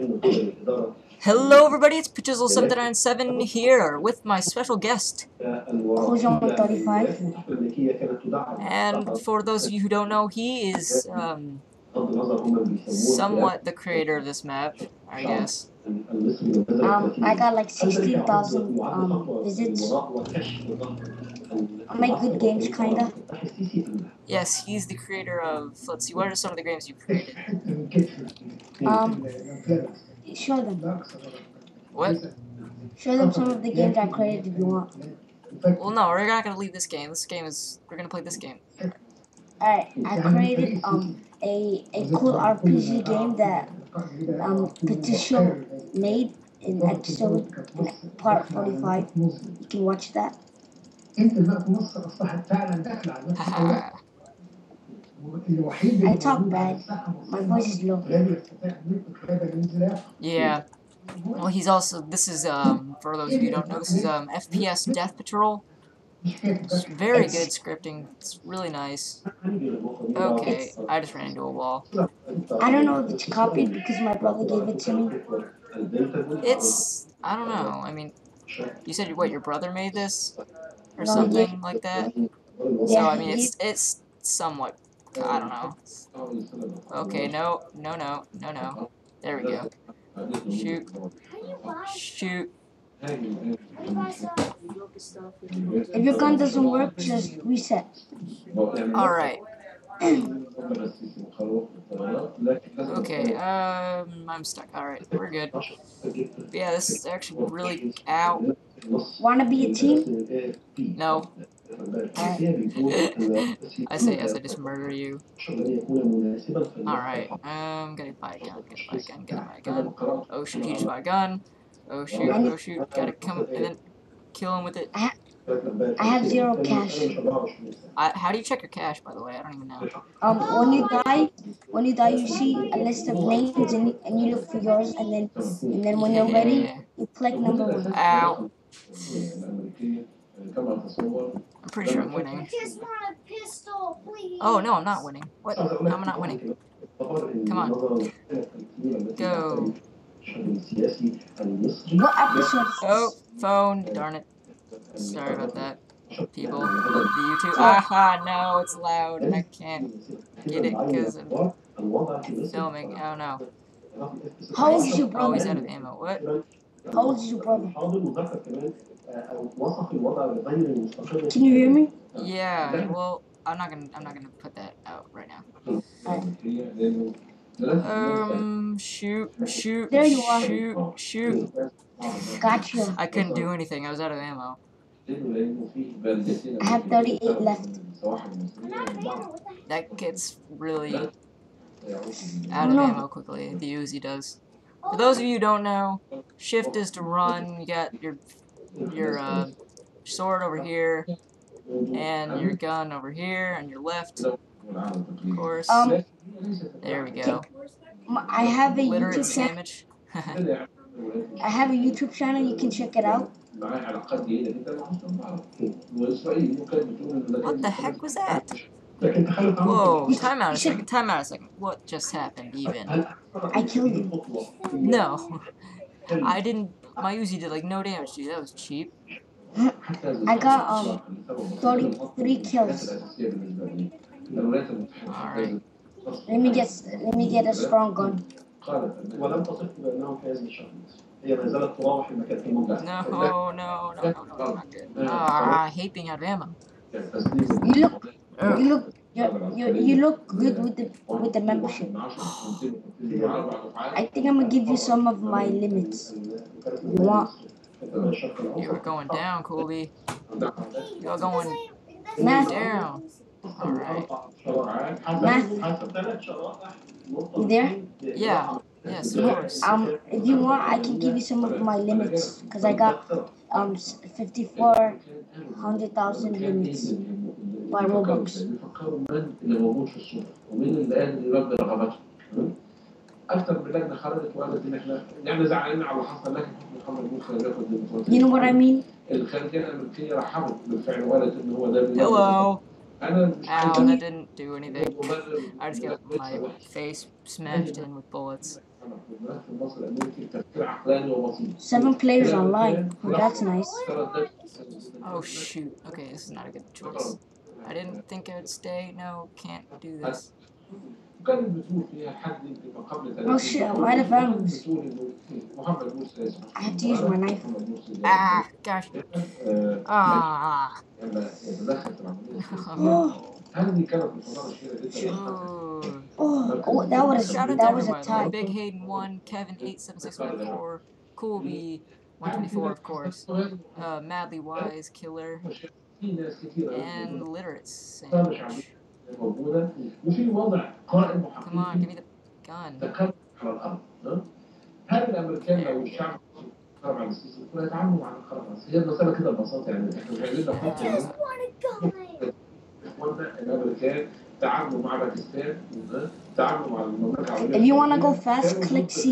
Hello everybody, it's Patchizzel797 here with my special guest. Closure35. And for those of you who don't know, he is um, somewhat the creator of this map, I guess. Um, I got like 16,000 um, visits. I make good games, kinda. Yes, he's the creator of, let's see, what are some of the games you created? Um, show them. What? Show them some of the games I created if you want. Well, no, we're not gonna leave this game. This game is, we're gonna play this game. Alright, I created um a, a cool RPG game that um Petition made in episode part 45. You can watch that. I talk bad. My voice is low. Yeah. Well, he's also. This is um, for those of you who don't know. This is um, FPS Death Patrol. It's very good scripting. It's really nice. Okay, I just ran into a wall. I don't know if it's copied because my brother gave it to me. It's. I don't know. I mean, you said what your brother made this or something like that. Yeah, so I mean, it's it's somewhat I don't know. Okay, no, no, no, no, no. There we go. Shoot. Shoot. If your gun doesn't work, just reset. Alright. Okay, um, I'm stuck. Alright, we're good. But yeah, this is actually really, out. Wanna be a team? No. I say yes, I just murder you. Alright, um, gonna buy a gun, gonna buy a gun, gonna buy a gun. Oh shoot, he just bought a gun. Oh shoot, oh shoot, gotta come and then kill him with it. I have zero cash. I, how do you check your cash, by the way? I don't even know. Um, when you die, when you die, you see a list of names and, and you look for yours, and then and then when you're ready, you click number one. Ow. I'm pretty sure I'm winning. just want a pistol. Oh no, I'm not winning. What? I'm not winning. Come on. Go. What episode? Oh, phone. Darn it. Sorry about that. People of the YouTube. Oh. Aha, no, it's loud and I can't get it because I'm filming. Oh no. How old is your Oh, he's out brother? of ammo. What? How old is your brother? Can you hear me? Yeah, well, I'm not gonna, I'm not gonna put that out right now. Um, shoot, shoot, There you are. shoot, shoot. Gotcha. I couldn't do anything. I was out of ammo. I have 38 left. That gets really out of No. ammo quickly. The Uzi does. For those of you who don't know, shift is to run. You got your your uh, sword over here, and your gun over here, and your left, of course. Um, there we go. I have a YouTube sandwich. I have a YouTube channel. You can check it out. What the heck was that? Whoa, timeout a second, timeout a second. What just happened, even? I killed you. No. I didn't My Uzi did like no damage, dude. That was cheap. I got um 33 kills. Alright. Let me get let me get a strong gun. ولم تصف بانهم في هذه الشهر هي ما زالت تراوح المكان في مبلغ No, no, no, no, no, no, not good. Ah, I hate being out of ammo. You look you look you, you, you look good with the with the membership. I think I'm gonna give you some of my limits. You want You are going down, Colby. You're going math? down. Alright. You there? Yeah. Yes, of course. Um, if you want, I can give you some of my limits because I got um fifty four hundred thousand limits by Robux. اللي موجود في الصورة ومين اللي قال اللي يبدأ رغبته أكتر من لجنة خرجت وقالت إن إحنا يعني زعلانين على اللي حصل لكن محمد لم ياخد You know what I mean? الخارجيه الامريكيه رحبت بالفعل وقالت إن هو ده اللي- Hello. أنا مش Ow, that didn't do anything. I just got my face smashed in with bullets. Seven players online. Oh, that's nice. Oh shoot. Okay, this is not a good choice. I didn't think it would stay. No, can't do this. Oh shit, why the phones? I have to use my knife. Ah, gosh. Ah. Oh. Oh. oh that was Shout out that was a tie. Big Hayden one, Kevin eight seven six one four, Coolby one twenty four of course, uh, Madly Wise Killer, and Literate طابع Sandwich. عملية موجوده وفي وضع قائم Come on, give وحقيقي me the gun. تكلم على الارض ها؟ هل الامريكان لو الشعب خرج على السيسي كانوا يتعاملوا مع الخرج على السيسي هي المساله كده ببساطه يعني احنا مش عايزين I نحط just want a gun. اخواننا الامريكان تعاملوا مع باكستان ها؟ تعاملوا مع المملكه العربيه If you wanna go السعودية. fast, كانوا click C.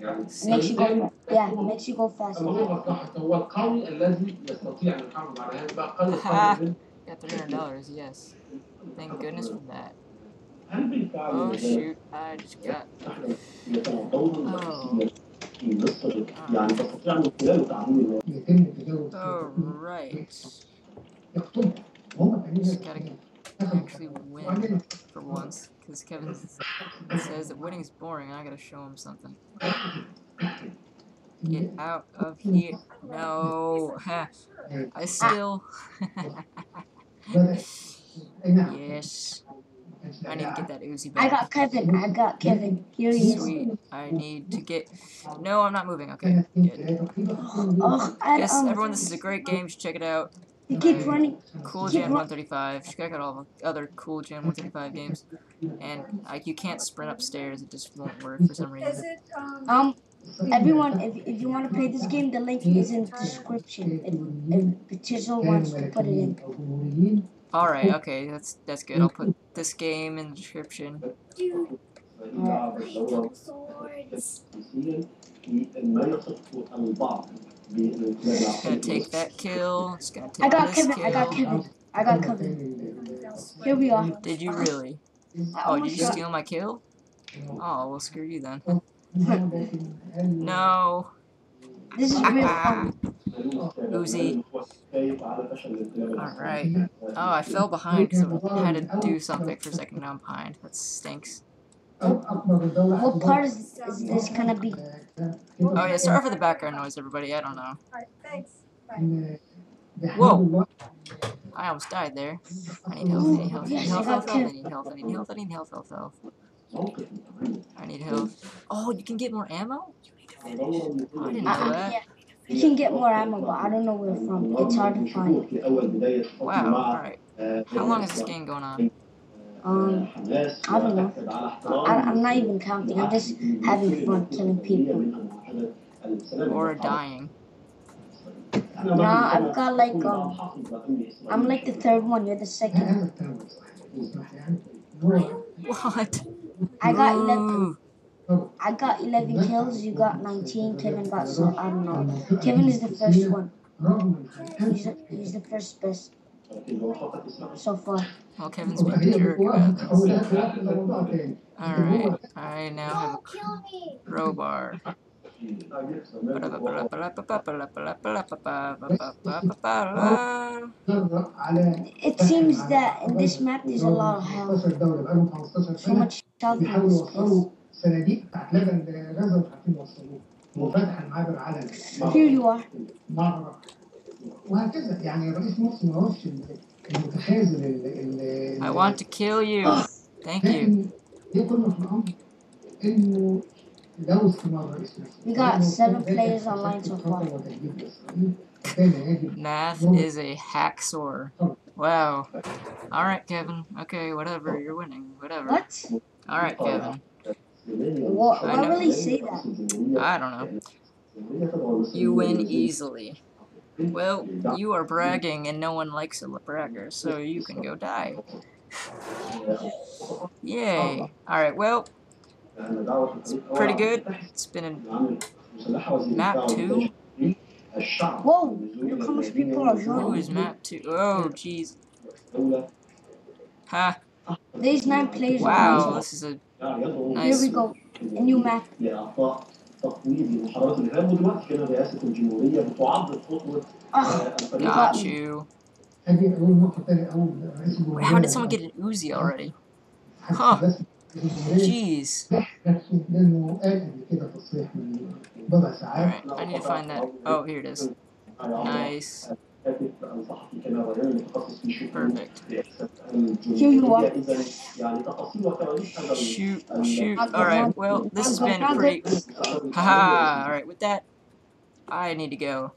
يعني Makes you go fa- yeah, makes you go fast. الموضوع مصلحة هو القوي الذي يستطيع ان يحافظ على هذا بقى قوي قوي من Got $300, yes. Thank goodness for that. هل بالفعل Oh shoot, I just got. نحن يتوقعون Oh. في مصر يعني تستطيع من خلاله تعديل الوضع يتم تجاوز Alright. يخطب هم كانوا thing's boring. I gotta show him something. Get out of here. No. I still... yes. I need to get that Uzi back. I got Kevin. I got Kevin. Here he is. Sweet. I need to get... No, I'm not moving. Okay. Good. Oh, yes, everyone, this is a great game. You should check it out. Keep running. Cooljan 135. She got all the other Cooljan 135 games. And like you can't sprint upstairs. It just won't work for some reason. It, um, um, everyone, if, if you want to play this game, the link is in the description. If, if Tizzle wants to put it in. All right. Okay. That's that's good. I'll put this game in the description. Dude. Gotta take that kill. Gotta take I got Kevin. Kill. I got Kevin. I got Kevin. Here we are. Did you really? Oh, did you steal my kill? Oh, well, screw you then. no. This is real ah. fun. Uzi. Alright. Oh, I fell behind because I had to do something for a second. Now I'm behind. That stinks. What part is this gonna be? Oh yeah, sorry for the background noise, everybody. I don't know. Alright, thanks. Whoa. I almost died there. I need health. I need health. I need Yes, I health. got Health. health. I need health. I need health. I need health. Health. Health. I need health. Oh, you can get more ammo. Oh, I didn't know uh-uh. that. You can get more ammo, but I don't know where from. It's hard to find. Wow. All right. How long is this game going on? Um, I don't know. I, I'm not even counting. I'm just having fun killing people. Or dying. Nah, I've got like, um, I'm like the third one. You're the second. What? I got 11. I got 11 kills, you got 19, Kevin got, so I don't know. Kevin is the first one. He's he's the first best. So far. Well, Kevin's being a jerk about this. Alright, I now have a crowbar. It seems that in this map there's a lot of health. So much health in this place. Here you are. المعبر وهكذا يعني الرئيس مرسي ما هوش المتخاذل ال- ال- I want to kill you. Thank you. لكن يكون في الامر انه لو استمر رئيس مرسي We got seven players online so far. وتهديد اسرائيل كان يجب Math is a hacksaw. Wow. Alright, Kevin. Okay, whatever. You're winning. Whatever. What? Alright, Kevin. What? I What know. really say that? I don't know. You win easily. Well, you are bragging and no one likes a bragger, so you can go die. Yay. Alright, well, it's pretty good. It's been a map 2. Whoa! Look how much people are Who joining. is map 2? Oh, jeez. Ha. There's nine players Wow, this is a nice... Here we go. a new map. لاعطاء تقويض لمحاربه الارهاب ودلوقتي كمان رئاسه الجمهوريه بتعضد خطوه Oh, آه، الفريق Got you. ادي اول نقطه تاني اول رئيس Wait, how did someone get an Uzi already? Huh. بس الجمهوريه Jeez. نفسه لانه قال قبل كده تصريح من بضع ساعات Alright, I need to find that. Oh, here it is. Nice. كاتب الصحفي كمال ريان المتخصص في شؤون Perfect. kill you up. Shoot, shoot. Alright, well, this has been great. Haha, alright, with that, I need to go.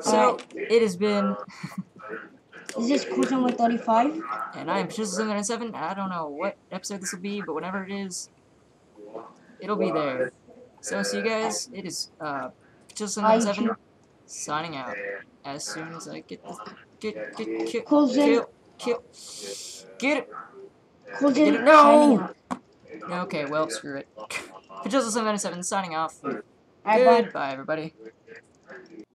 So, it has been... Is this Cruising with 35? And I am Chisel797. I don't know what episode this will be, but whenever it is, it'll be there. So, see you guys. It is uh, Chisel797 signing out as soon as I get the, get, get, get, kill kill. Get it. Close it. No! Okay, well, screw it. Shizzle797 signing off. Bye. Goodbye, everybody.